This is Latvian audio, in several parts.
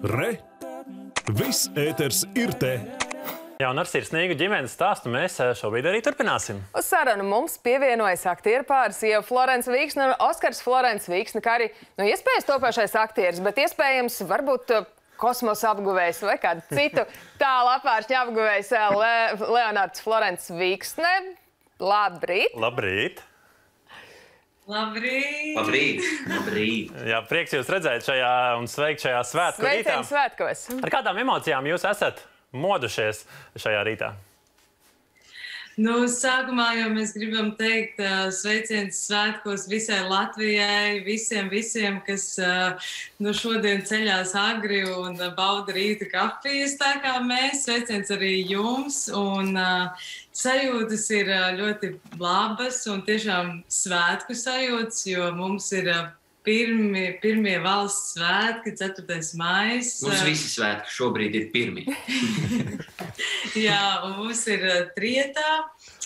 Re! Viss ēters ir te! Jā, un ar sirsnīgu ģimenes stāstu mēs eh, šobrīd arī turpināsim. Uz sarunu mums pievienojas aktieru pāris, jau Florence Vīksne un Oskars Florence Vīksne, kā arī, nu, iespējas topošais aktieris, bet iespējams, varbūt uh, kosmosa apguvējs vai kādu citu tālu apvāršņu apguvējs uh, Le Leonards Florence Vīksne. Labrīt! Labrīt! Labrīt! Labrīt! Labrīt. Jā, prieks jūs redzēt šajā un sveikt šajā svētku rītā. Sveicienu svētkos! Ar kādām emocijām jūs esat modušies šajā rītā? Nu, sākumā jau mēs gribam teikt uh, sveicienus svētkos visai Latvijai, visiem, visiem, kas uh, nu, šodien ceļās agri un uh, bauda rīta kafijas, tā kā mēs. Sveiciens arī jums. Un, uh, sajūtas ir uh, ļoti labas un tiešām svētku sajūtas, jo mums ir uh, pirmie, pirmie valsts svētki, 4. maija. Mums visi svētki šobrīd ir pirmie. Jā, un mums ir uh, trietā.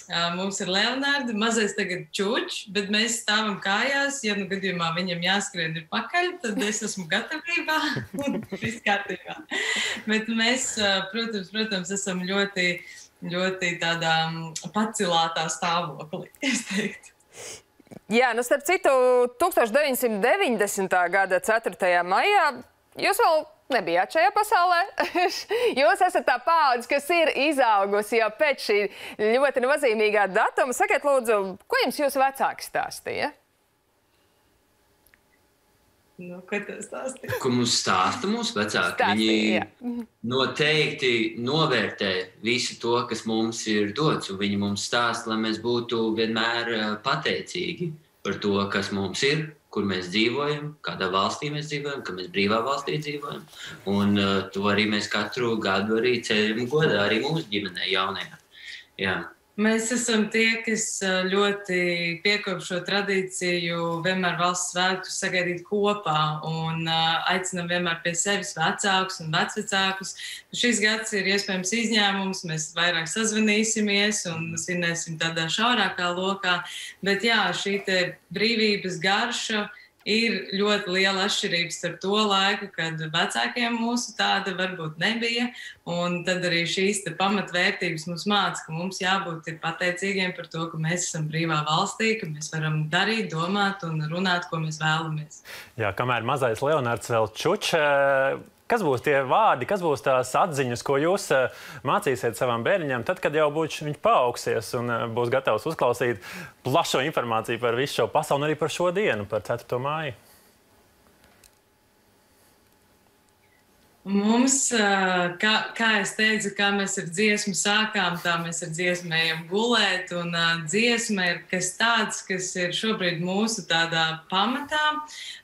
Uh, mums ir Leonards, mazais tagad čūčs, bet mēs stāvam kājās. Ja nu gadījumā viņam jāskrien ir pakaļ, tad es esmu gatavībā. Viss kārtībā. Bet mēs, protams, protams, esam ļoti, ļoti tādā mm, pacilātā stāvoklī, es teiktu. Jā, nu starp citu, 1990. gada 4. maijā jūs vēl nebijāt šajā pasaulē. jūs esat tā paudze, kas ir izaugusi jau pēc šī ļoti nozīmīgā datuma. Sakiet, lūdzu, ko jums jūsu vecāki stāstīja? Nu, ko tas stāstīja? Ko mums stāsta mūsu vecāki? Stāstīja, Viņi noteikti novērtē visu to, kas mums ir dots, un viņi mums stāsta, lai mēs būtu vienmēr eh, pateicīgi par to, kas mums ir, kur mēs dzīvojam, kādā valstī mēs dzīvojam, ka mēs brīvā valstī dzīvojam. Un uh, to arī mēs katru gadu arī ceļam godā, arī mūsu ģimenē jaunajā. Jā. Mēs esam tie, kas ļoti piekop šo tradīciju, vienmēr valsts svētkus sagaidīt kopā un aicinām vienmēr pie sevis vecākus un vecvecākus. Šis gads ir iespējams izņēmums, mēs vairāk sazvanīsimies un svinēsim tādā šaurākā lokā, bet jā, šī brīvības garša ir ļoti liela atšķirība starp to laiku, kad vecākiem mūsu tāda varbūt nebija. Un tad arī šīs pamatvērtības mums māca, ka mums jābūt pateicīgiem par to, ka mēs esam brīvā valstī, ka mēs varam darīt, domāt un runāt, ko mēs vēlamies. Jā, kamēr mazais Leonards vēl čuč. Kas būs tie vārdi, kas būs tās atziņas, ko jūs eh, mācīsiet savam bērnam, tad, kad jau būs viņš paaugsies un eh, būs gatavs uzklausīt plašo informāciju par visu šo pasauli un arī par šo dienu, par 4. māju? Mums, kā, kā jau teicu, kā mēs ar dziesmu sākām, tā mēs ar dziesmu ejam gulēt. Un dziesma ir kas tāds, kas ir šobrīd mūsu pamatā.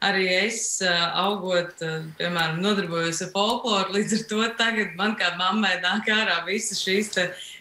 Arī es, augot, piemēram, nodarbojos ar folkloru, līdz ar to tagad man kā mammai nāk ārā visas šīs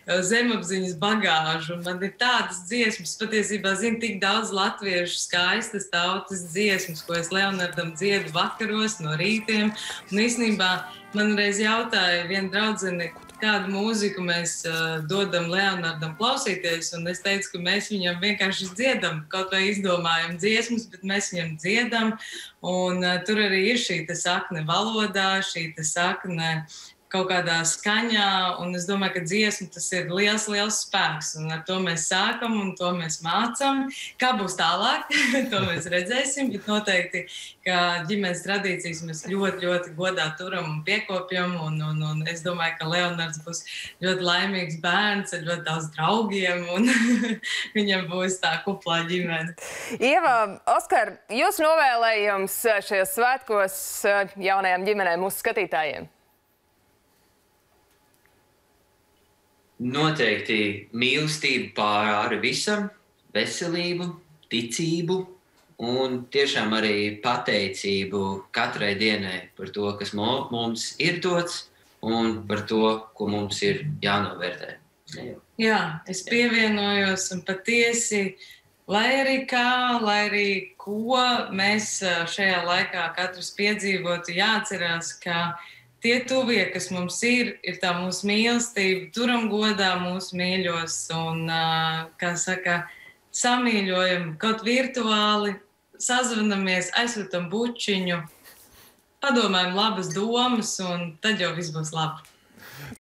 zemapziņas bagāžu. Man ir tādas dziesmas, patiesībā zinu tik daudz latviešu skaistas tautas dziesmas, ko es Leonardam dziedu vakaros no rītiem. Un īstenībā man reiz jautāja viena draudzene, kādu mūziku mēs uh, dodam Leonardam klausīties. Es teicu, ka mēs viņam vienkārši dziedam, kaut vai izdomājam dziesmas, bet mēs viņam dziedam. Un, uh, tur arī ir šī sakne valodā, šī sakne kaut kādā skaņā. Un es domāju, ka dziesma tas ir liels, liels spēks. Un ar to mēs sākam un to mēs mācām. Kā būs tālāk, to mēs redzēsim. Bet noteikti, ka ģimenes tradīcijas mēs ļoti, ļoti godā turam un piekopjam. Un, un, un es domāju, ka Leonards būs ļoti laimīgs bērns ar ļoti daudz draugiem. Viņam būs tā kuplā ģimene. Ieva, Oskar, jūs novēlējums šajos svētkos eh, jaunajām ģimenēm, mūsu skatītājiem? Noteikti mīlestība pāri visam, veselību, ticību un tiešām arī pateicību katrai dienai par to, kas mums ir dots un par to, ko mums ir jānovērtē. Jā, es pievienojos un patiesi, lai arī kā, lai arī ko mēs ā, šajā laikā katrs piedzīvotu, jāatcerās, ka tie tuvie, kas mums ir, ir tā mūsu mīlestība, turam godā mūsu mīļos un, kā saka, samīļojam kaut virtuāli, sazvanamies, aizsūtam bučiņu. padomājam labas domas, un tad jau viss būs labi.